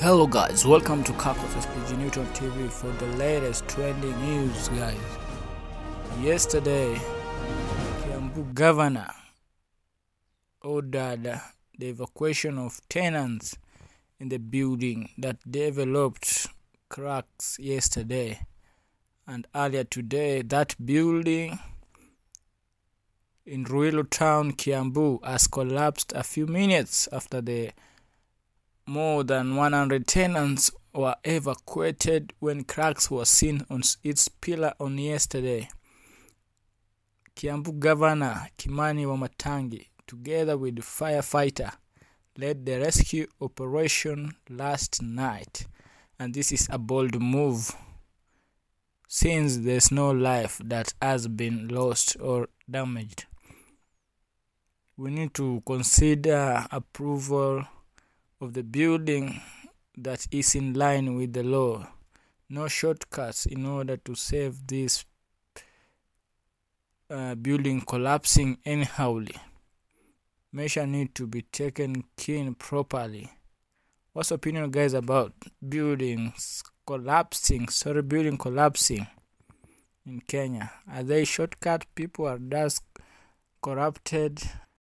Hello guys, welcome to Kakox SPG Newton TV for the latest trending news guys. Yesterday, Kiambu governor ordered the evacuation of tenants in the building that developed cracks yesterday. And earlier today, that building in Ruiru town, Kiambu, has collapsed a few minutes after the more than 100 tenants were evacuated when cracks were seen on its pillar on yesterday. Kiambu Governor Kimani Wamatangi, together with the firefighter, led the rescue operation last night, and this is a bold move since there's no life that has been lost or damaged. We need to consider approval of the building that is in line with the law. No shortcuts in order to save this uh, building collapsing anyhowly. Measure need to be taken keen properly. What's opinion guys about buildings collapsing? Sorry, building collapsing in Kenya. Are they shortcut? People are just corrupted